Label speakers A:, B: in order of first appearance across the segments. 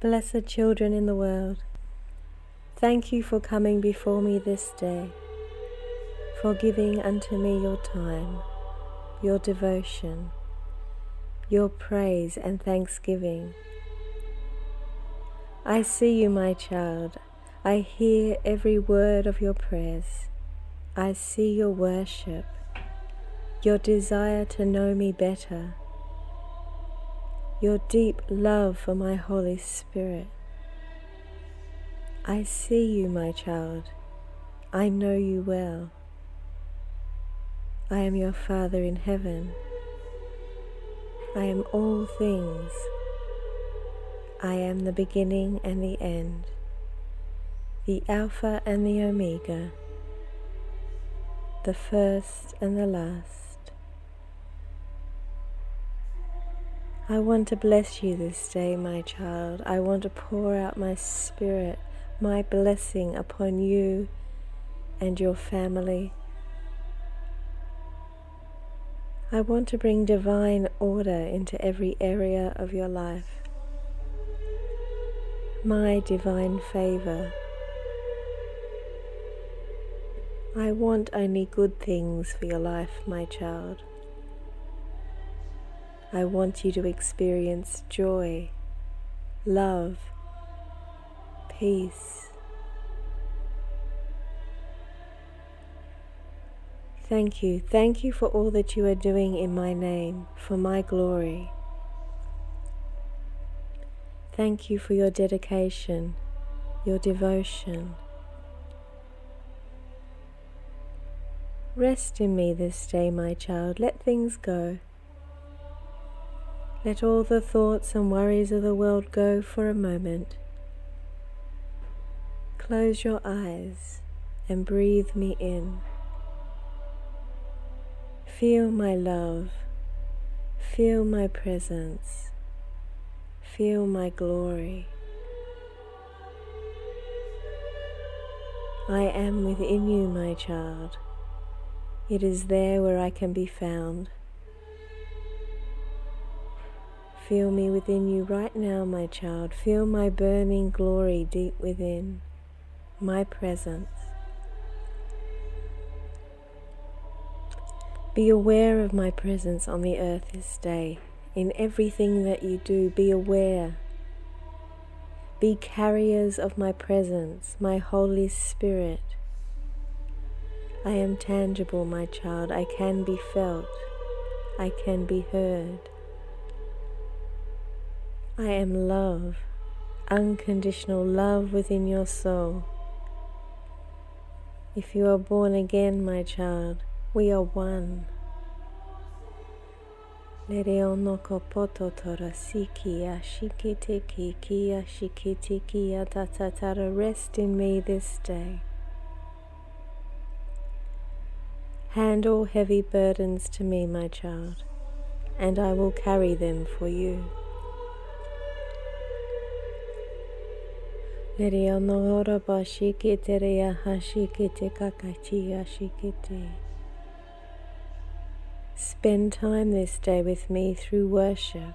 A: Blessed children in the world, thank you for coming before me this day, for giving unto me your time, your devotion, your praise and thanksgiving. I see you, my child. I hear every word of your prayers. I see your worship, your desire to know me better your deep love for my Holy Spirit. I see you, my child. I know you well. I am your Father in heaven. I am all things. I am the beginning and the end, the Alpha and the Omega, the first and the last. I want to bless you this day, my child. I want to pour out my spirit, my blessing upon you and your family. I want to bring divine order into every area of your life. My divine favor. I want only good things for your life, my child. I want you to experience joy, love, peace. Thank you. Thank you for all that you are doing in my name, for my glory. Thank you for your dedication, your devotion. Rest in me this day, my child. Let things go. Let all the thoughts and worries of the world go for a moment. Close your eyes and breathe me in. Feel my love. Feel my presence. Feel my glory. I am within you, my child. It is there where I can be found. Feel me within you right now, my child. Feel my burning glory deep within, my presence. Be aware of my presence on the earth this day. In everything that you do, be aware. Be carriers of my presence, my Holy Spirit. I am tangible, my child. I can be felt. I can be heard. I am love, unconditional love within your soul. If you are born again, my child, we are one. Lereonokopoto torasiki ashikitiki kia shikitiki atatatara rest in me this day. Hand all heavy burdens to me, my child, and I will carry them for you. Spend time this day with me through worship.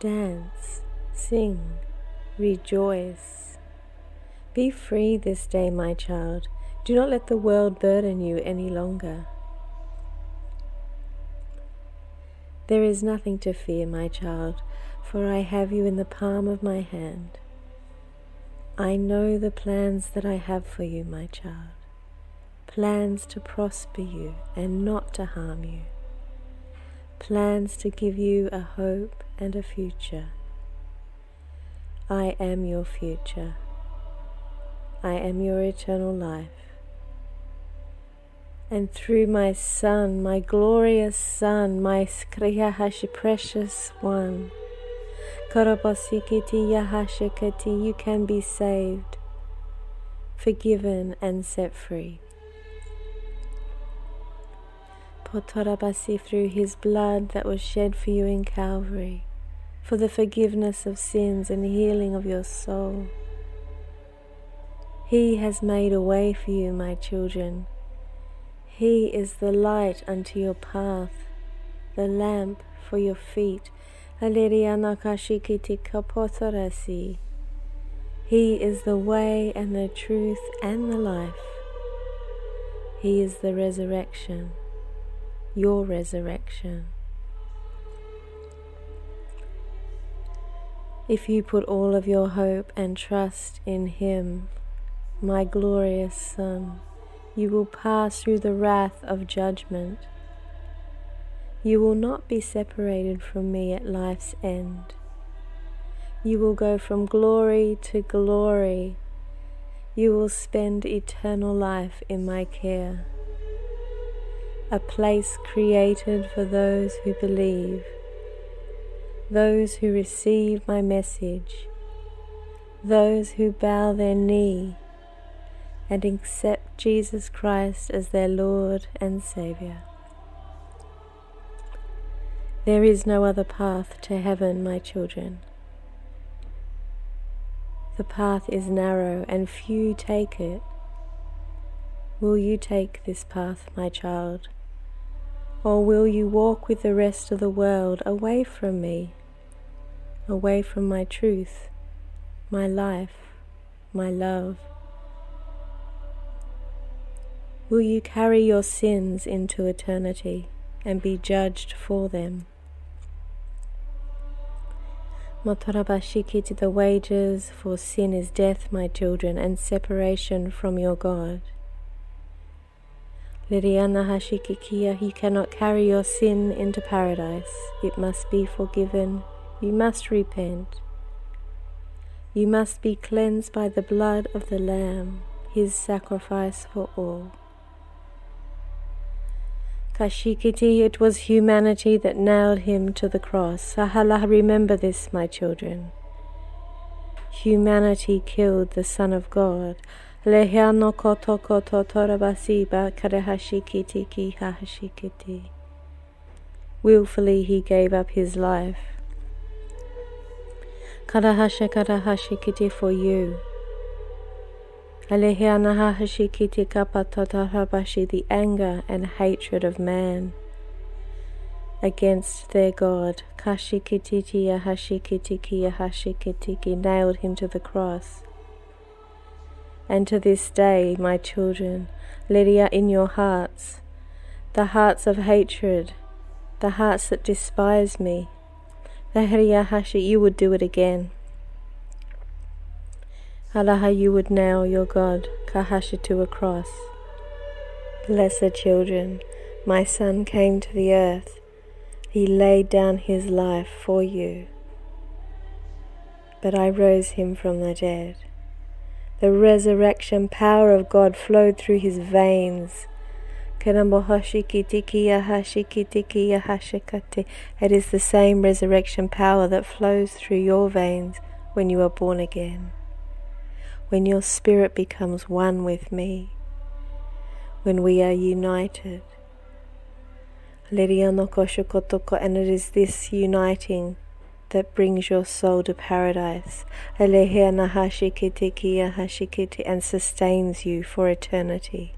A: Dance, sing, rejoice. Be free this day, my child. Do not let the world burden you any longer. There is nothing to fear, my child, for I have you in the palm of my hand. I know the plans that I have for you, my child plans to prosper you and not to harm you, plans to give you a hope and a future. I am your future. I am your eternal life. And through my Son, my glorious Son, my Skriyahashi precious one, Karabasikiti Yahashakati, you can be saved, forgiven, and set free. Potarabasi through his blood that was shed for you in Calvary, for the forgiveness of sins and healing of your soul. He has made a way for you, my children. He is the light unto your path, the lamp for your feet. He is the way and the truth and the life. He is the resurrection, your resurrection. If you put all of your hope and trust in Him, my glorious Son, you will pass through the wrath of judgment. You will not be separated from me at life's end. You will go from glory to glory. You will spend eternal life in my care, a place created for those who believe those who receive my message, those who bow their knee and accept Jesus Christ as their Lord and Saviour. There is no other path to heaven, my children. The path is narrow and few take it. Will you take this path, my child? Or will you walk with the rest of the world away from me? away from my truth, my life, my love? Will you carry your sins into eternity and be judged for them? Motorabashikiti, the wages for sin is death, my children, and separation from your God. Liriana Hashikikia, he cannot carry your sin into paradise. It must be forgiven you must repent. You must be cleansed by the blood of the Lamb, his sacrifice for all. Kashikiti, it was humanity that nailed him to the cross. Sahala, remember this, my children. Humanity killed the Son of God. Lehiano koto koto torabasiba karehashikiti ki hashikiti. Willfully he gave up his life. Karahasha karahashi kiti for you. Kiti the anger and hatred of man against their God. Kashikitikia hashikitikia hashikitiki nailed him to the cross. And to this day, my children, Lydia in your hearts, the hearts of hatred, the hearts that despise me, Lahiriyahashi, you would do it again. Alaha, you would nail your God, Kahashi, to a cross. Blessed children, my son came to the earth. He laid down his life for you. But I rose him from the dead. The resurrection power of God flowed through his veins it is the same resurrection power that flows through your veins when you are born again, when your spirit becomes one with me, when we are united. And it is this uniting that brings your soul to paradise and sustains you for eternity.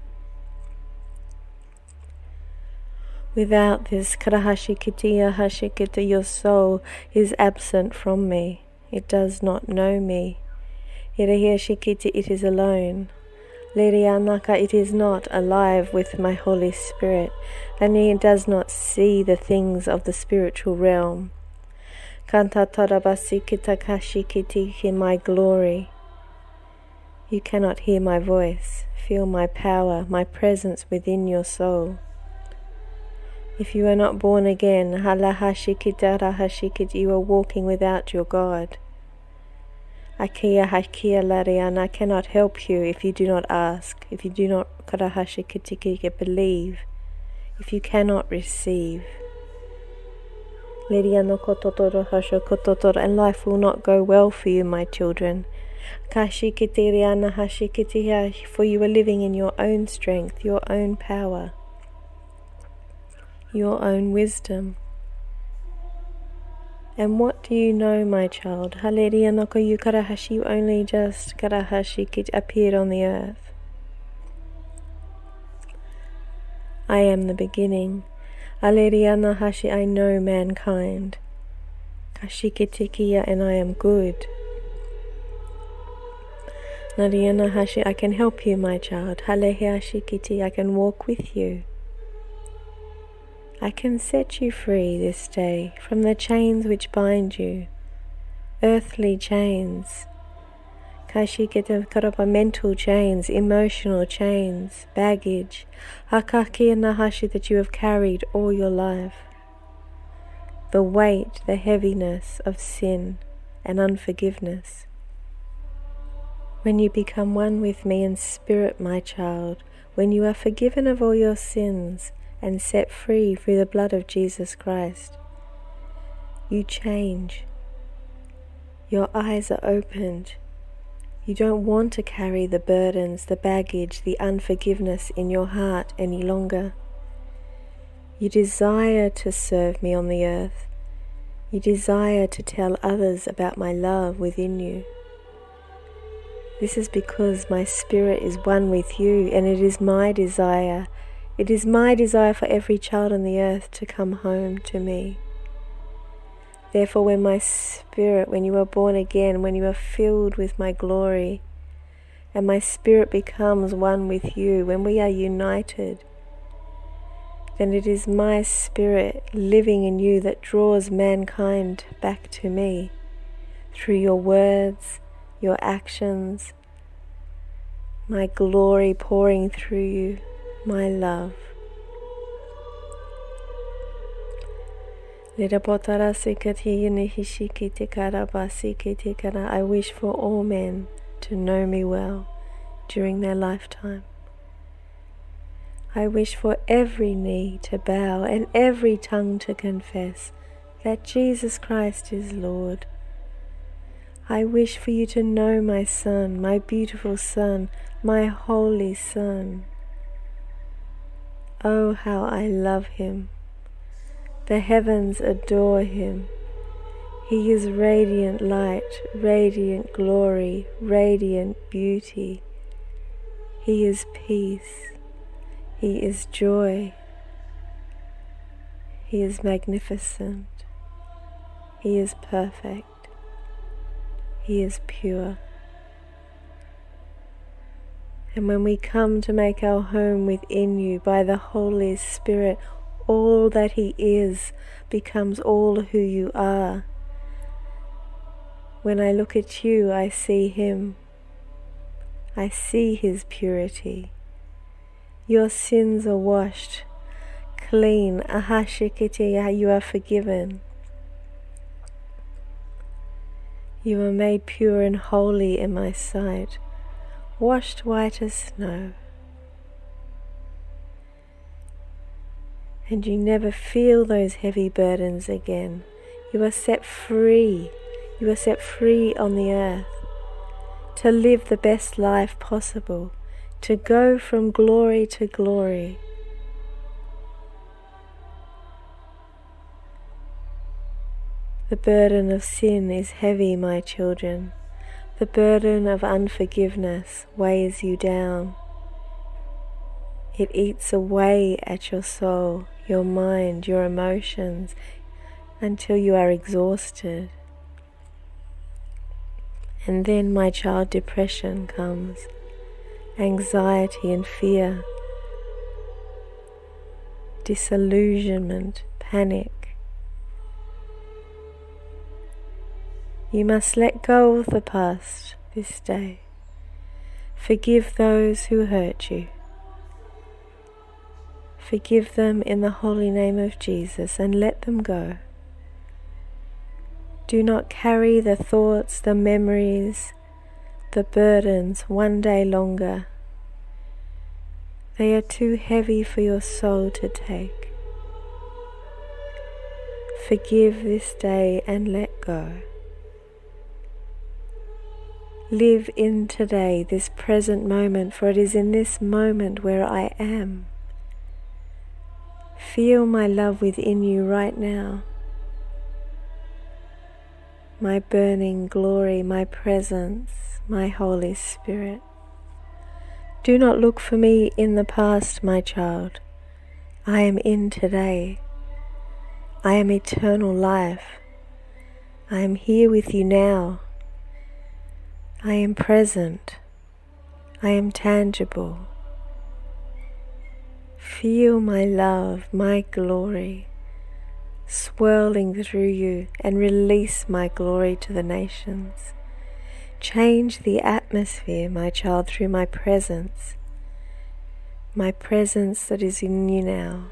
A: Without this Karahashikitiya Hashikita, your soul is absent from me. It does not know me. Irahiyashikiti, it is alone. Lirianaka, it is not alive with my Holy Spirit, and it does not see the things of the spiritual realm. Kantatarabasikitakashikiti in my glory. You cannot hear my voice, feel my power, my presence within your soul. If you are not born again, you are walking without your God. Akia hakia larian, I cannot help you if you do not ask, if you do not believe, if you cannot receive. And life will not go well for you, my children. For you are living in your own strength, your own power your own wisdom. And what do you know, my child? Haleria noko yu karahashi, only just karahashi appeared on the earth. I am the beginning. Aleria nahashi, I know mankind. Kashikitikia, and I am good. Nadiana Hashi, I can help you, my child. Halehiashikiti, I can walk with you. I can set you free this day from the chains which bind you, earthly chains. Kashikita karapa mental chains, emotional chains, baggage, hakaki and nahashi that you have carried all your life. The weight, the heaviness of sin and unforgiveness. When you become one with me in spirit, my child, when you are forgiven of all your sins and set free through the blood of Jesus Christ, you change. Your eyes are opened. You don't want to carry the burdens, the baggage, the unforgiveness in your heart any longer. You desire to serve me on the earth. You desire to tell others about my love within you. This is because my spirit is one with you, and it is my desire. It is my desire for every child on the earth to come home to me. Therefore, when my spirit, when you are born again, when you are filled with my glory, and my spirit becomes one with you, when we are united, then it is my spirit living in you that draws mankind back to me through your words, your actions, my glory pouring through you, my love. I wish for all men to know me well during their lifetime. I wish for every knee to bow and every tongue to confess that Jesus Christ is Lord I wish for you to know my Son, my beautiful Son, my holy Son. Oh, how I love him. The heavens adore him. He is radiant light, radiant glory, radiant beauty. He is peace. He is joy. He is magnificent. He is perfect. He is pure. And when we come to make our home within you by the Holy Spirit, all that He is becomes all who you are. When I look at you, I see Him. I see His purity. Your sins are washed clean. Ahashikiti, you are forgiven. You are made pure and holy in my sight, washed white as snow. And you never feel those heavy burdens again. You are set free. You are set free on the earth to live the best life possible, to go from glory to glory. The burden of sin is heavy, my children. The burden of unforgiveness weighs you down. It eats away at your soul, your mind, your emotions, until you are exhausted. And then, my child, depression comes, anxiety and fear, disillusionment, panic. You must let go of the past this day. Forgive those who hurt you. Forgive them in the holy name of Jesus and let them go. Do not carry the thoughts, the memories, the burdens one day longer. They are too heavy for your soul to take. Forgive this day and let go. Live in today, this present moment, for it is in this moment where I am. Feel my love within you right now. My burning glory, my presence, my Holy Spirit. Do not look for me in the past, my child. I am in today. I am eternal life. I am here with you now. I am present. I am tangible. Feel my love, my glory, swirling through you and release my glory to the nations. Change the atmosphere, my child, through my presence, my presence that is in you now.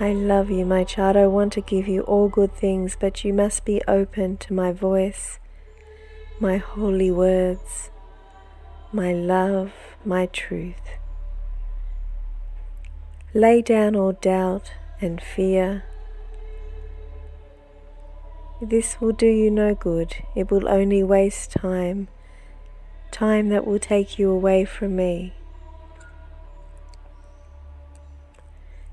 A: I love you, my child. I want to give you all good things, but you must be open to my voice, my holy words, my love, my truth. Lay down all doubt and fear. This will do you no good. It will only waste time, time that will take you away from me.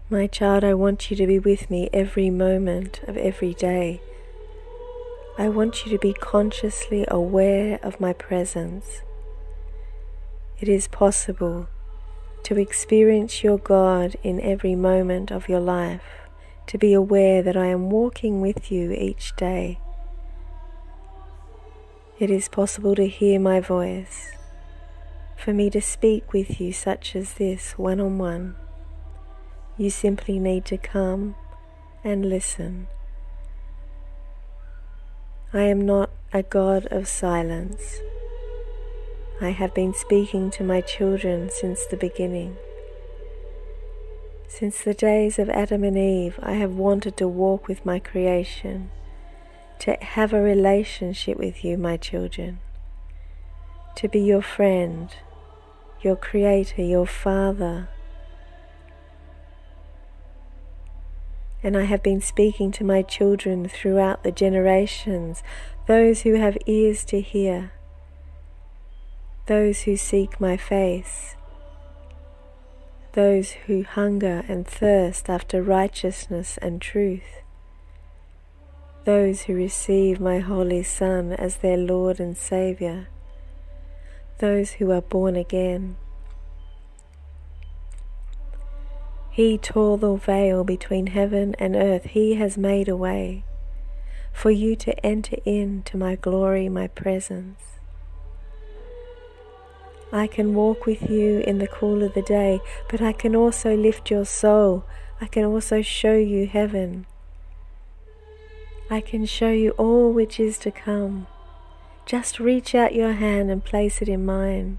A: My child, I want you to be with me every moment of every day. I want you to be consciously aware of my presence. It is possible to experience your God in every moment of your life, to be aware that I am walking with you each day. It is possible to hear my voice, for me to speak with you such as this one on one. You simply need to come and listen. I am not a God of silence. I have been speaking to my children since the beginning. Since the days of Adam and Eve, I have wanted to walk with my creation, to have a relationship with you, my children, to be your friend, your creator, your father, and I have been speaking to my children throughout the generations, those who have ears to hear, those who seek my face, those who hunger and thirst after righteousness and truth, those who receive my Holy Son as their Lord and Saviour, those who are born again He tore the veil between heaven and earth. He has made a way for you to enter into my glory, my presence. I can walk with you in the cool of the day, but I can also lift your soul. I can also show you heaven. I can show you all which is to come. Just reach out your hand and place it in mine.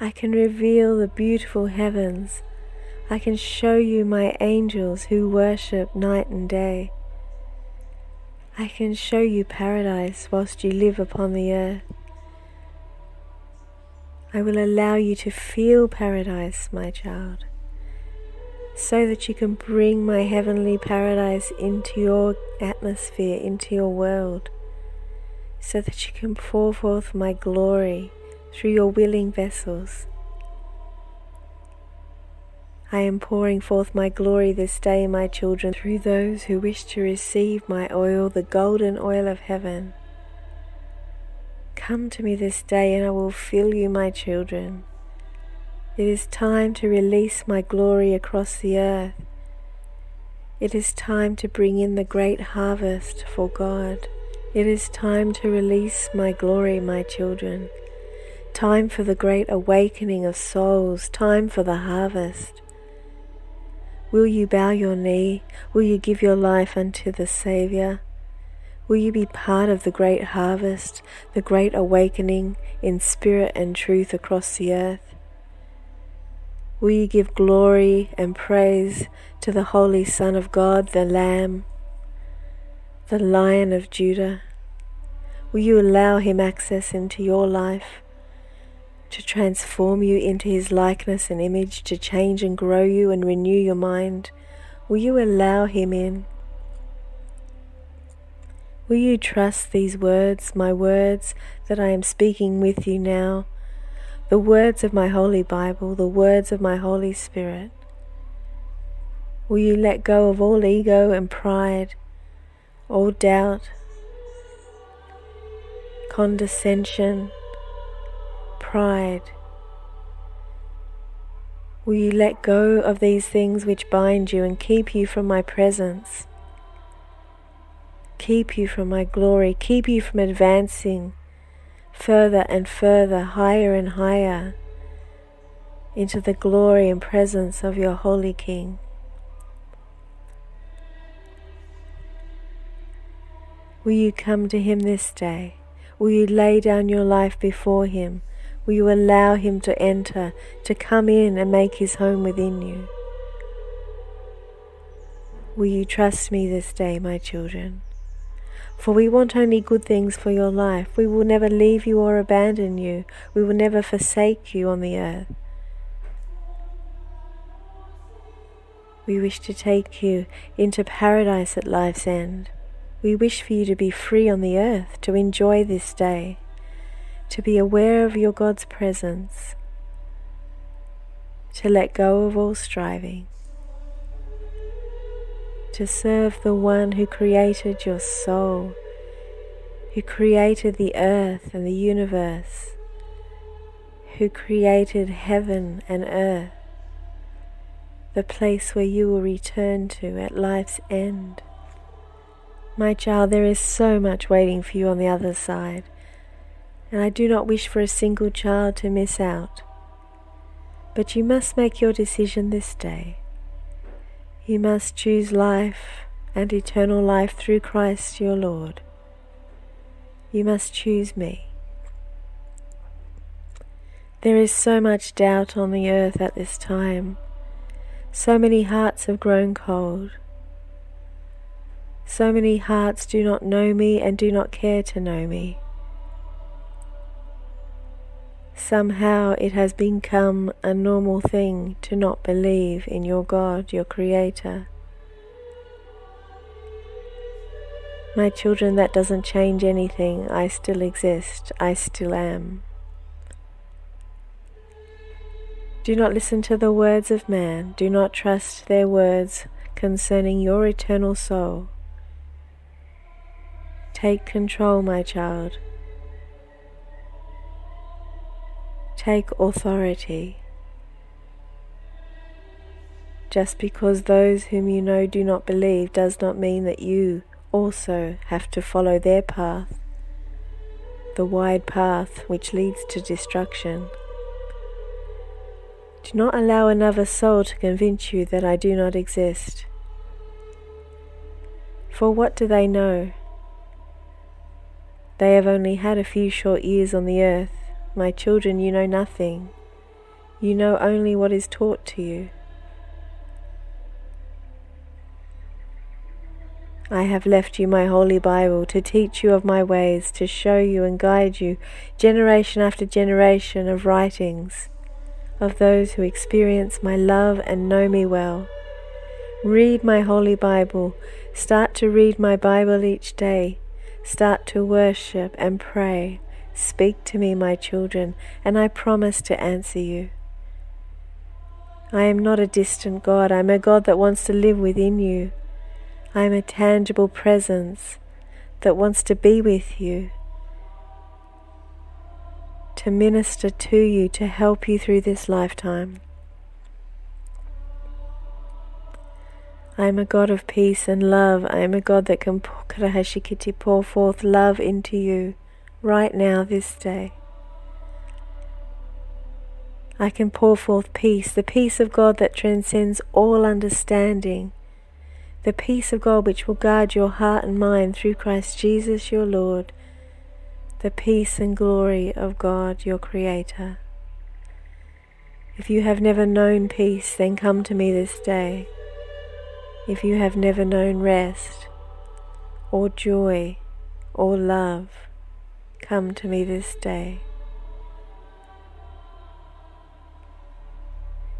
A: I can reveal the beautiful heavens I can show you my angels who worship night and day. I can show you paradise whilst you live upon the earth. I will allow you to feel paradise, my child, so that you can bring my heavenly paradise into your atmosphere, into your world, so that you can pour forth my glory through your willing vessels. I am pouring forth my glory this day, my children, through those who wish to receive my oil, the golden oil of heaven. Come to me this day, and I will fill you, my children. It is time to release my glory across the earth. It is time to bring in the great harvest for God. It is time to release my glory, my children. Time for the great awakening of souls, time for the harvest. Will you bow your knee? Will you give your life unto the Saviour? Will you be part of the great harvest, the great awakening in spirit and truth across the earth? Will you give glory and praise to the Holy Son of God, the Lamb, the Lion of Judah? Will you allow him access into your life? To transform you into His likeness and image, to change and grow you and renew your mind? Will you allow Him in? Will you trust these words, my words that I am speaking with you now, the words of my Holy Bible, the words of my Holy Spirit? Will you let go of all ego and pride, all doubt, condescension, pride? Will you let go of these things which bind you and keep you from my presence? keep you from my glory, keep you from advancing further and further, higher and higher into the glory and presence of your Holy King. Will you come to Him this day? Will you lay down your life before Him? Will you allow Him to enter, to come in and make His home within you? Will you trust me this day, my children? For we want only good things for your life. We will never leave you or abandon you. We will never forsake you on the earth. We wish to take you into paradise at life's end. We wish for you to be free on the earth, to enjoy this day, to be aware of your God's presence, to let go of all striving to serve the one who created your soul, who created the earth and the universe, who created heaven and earth, the place where you will return to at life's end. My child, there is so much waiting for you on the other side, and I do not wish for a single child to miss out. But you must make your decision this day. You must choose life and eternal life through Christ your Lord. You must choose me. There is so much doubt on the earth at this time. So many hearts have grown cold. So many hearts do not know me and do not care to know me. Somehow it has become a normal thing to not believe in your God, your Creator. My children, that doesn't change anything. I still exist. I still am. Do not listen to the words of man. Do not trust their words concerning your eternal soul. Take control, my child. Take authority. Just because those whom you know do not believe does not mean that you also have to follow their path, the wide path which leads to destruction. Do not allow another soul to convince you that I do not exist. For what do they know? They have only had a few short years on the earth my children, you know nothing. You know only what is taught to you. I have left you my holy Bible to teach you of my ways, to show you and guide you, generation after generation of writings of those who experience my love and know me well. Read my holy Bible. Start to read my Bible each day. Start to worship and pray. Speak to me, my children, and I promise to answer you. I am not a distant God, I am a God that wants to live within you. I am a tangible presence that wants to be with you, to minister to you, to help you through this lifetime. I am a God of peace and love. I am a God that can pour forth love into you right now, this day. I can pour forth peace, the peace of God that transcends all understanding, the peace of God which will guard your heart and mind through Christ Jesus your Lord, the peace and glory of God your Creator. If you have never known peace, then come to me this day. If you have never known rest, or joy, or love, come to me this day.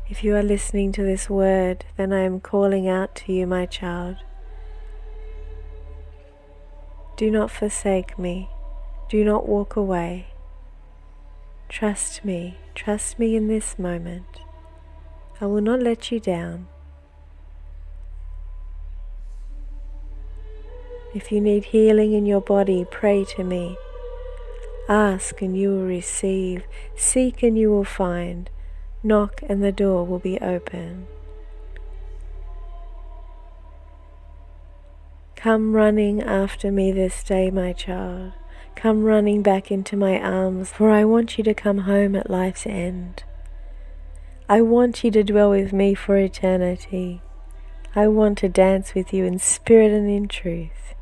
A: If you are listening to this word, then I am calling out to you, my child. Do not forsake me. Do not walk away. Trust me. Trust me in this moment. I will not let you down. If you need healing in your body, pray to me. Ask and you will receive. Seek and you will find. Knock and the door will be open. Come running after me this day, my child. Come running back into my arms, for I want you to come home at life's end. I want you to dwell with me for eternity. I want to dance with you in spirit and in truth.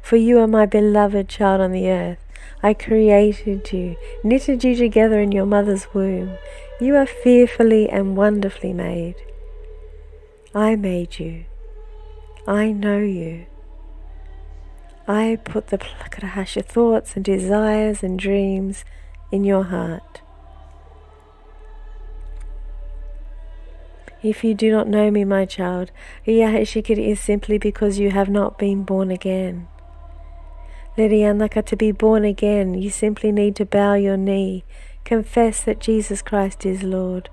A: For you are my beloved child on the earth. I created you, knitted you together in your mother's womb. You are fearfully and wonderfully made. I made you. I know you. I put the Prakarahasha thoughts and desires and dreams in your heart. If you do not know me, my child, Iyahashikiri is simply because you have not been born again. Lirianaka, to be born again, you simply need to bow your knee, confess that Jesus Christ is Lord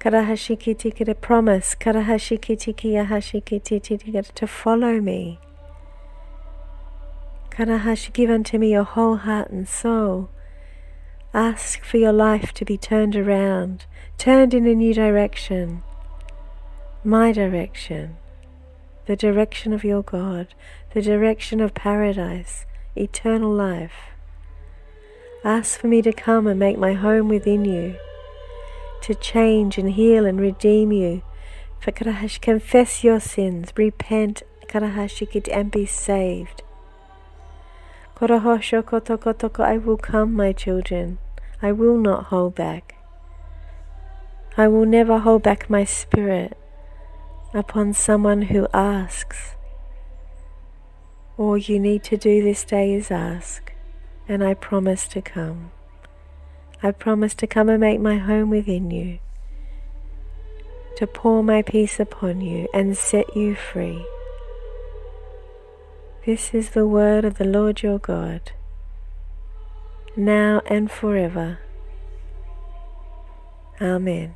A: Karahashikiti promise, Karahashikiti Yahashikiti to follow me. Karahashi, give unto me your whole heart and soul. Ask for your life to be turned around, turned in a new direction. My direction, the direction of your God, the direction of paradise, eternal life. Ask for me to come and make my home within you to change and heal and redeem you. For Karahash, confess your sins, repent, Karahashikit, and be saved. I will come, my children. I will not hold back. I will never hold back my spirit upon someone who asks. All you need to do this day is ask, and I promise to come. I promise to come and make my home within you, to pour my peace upon you and set you free. This is the word of the Lord your God, now and forever. Amen.